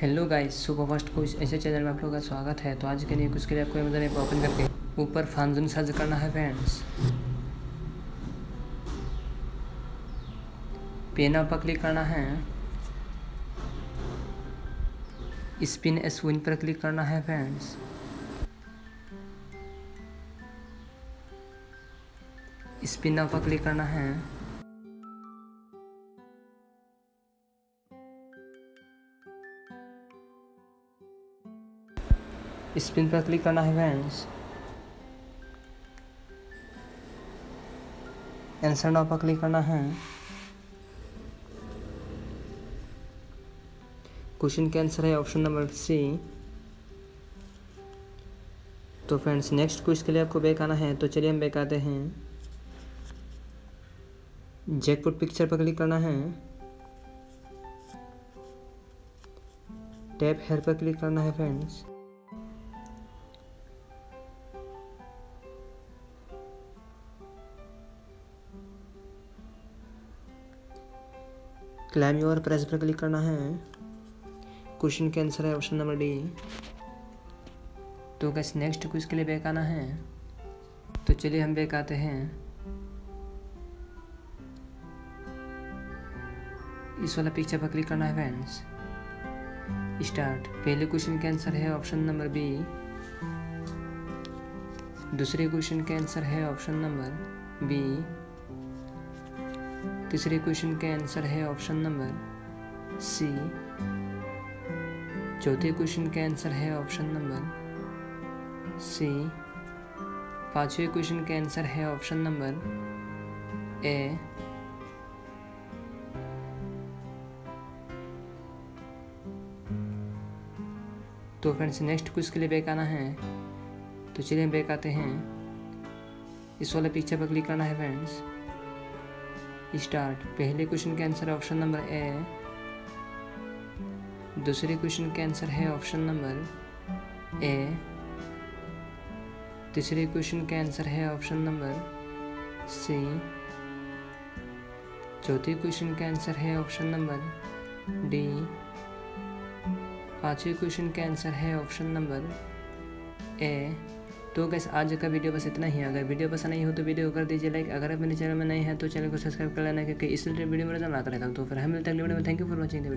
Hello guys super fast को इस ऐसे चैनल में आप लोगों का स्वागत है। तो आज के लिए कुछ के लिए आपको अमेजन ऐप ओपन करके ऊपर फांजन सर्च करना है फ्रेंड्स। पेना पर क्लिक करना है। स्पिन एस विन पर क्लिक करना है फ्रेंड्स। स्पिन पर क्लिक करना है। स्पिन पर क्लिक करना है फ्रेंड्स। आंसर नाउ पर क्लिक करना है। क्वेश्चन के आंसर है ऑप्शन नंबर सी। तो फ्रेंड्स, नेक्स्ट क्वेश्चन के लिए आपको बैक आना है तो चलिए हम बैक आते हैं। जैकपुट पिक्चर पर क्लिक करना है। टैप हेयर पर क्लिक करना है फ्रेंड्स। क्लाइम योर प्रेस पर क्लिक करना है। क्वेश्चन के आंसर है ऑप्शन नंबर डी तो कैसे नेक्स्ट क्विज के लिए बैक आना है। तो चलिए हम बैक आते हैं। इस वाला पिक्चर पर क्लिक करना है फ्रेंड्स स्टार्ट पहले क्वेश्चन के आंसर है ऑप्शन नंबर बी दूसरे क्वेश्चन के आंसर है ऑप्शन नंबर बी तीसरे क्वेश्चन के आंसर है ऑप्शन नंबर सी चौथे क्वेश्चन के आंसर है ऑप्शन नंबर सी पाँचवें क्वेश्चन के आंसर है ऑप्शन नंबर ए तो फ्रेंड्स नेक्स्ट क्विज के लिए बैक आना है। तो चलिए बैक आते हैं। इस वाले पिक्चर पर क्लिक करना है फ्रेंड्स स्टार्ट। पहले क्वेश्चन के आंसर ऑप्शन नंबर ए दूसरे क्वेश्चन के आंसर है ऑप्शन नंबर ए तीसरे क्वेश्चन के आंसर है ऑप्शन नंबर सी चौथे क्वेश्चन का आंसर है ऑप्शन नंबर डी पाँचवें क्वेश्चन के आंसर है ऑप्शन नंबर ए तो गैस आज का वीडियो बस इतना ही। अगर वीडियो पसंद नहीं हो तो वीडियो कर दीजिए लाइक अगर आप मेरे चैनल में नहीं है तो चैनल को सब्सक्राइब कर लेना क्योंकि इस वीडियो में रहता तो फिर हम मिलते हैं वीडियो में। Thank you for watching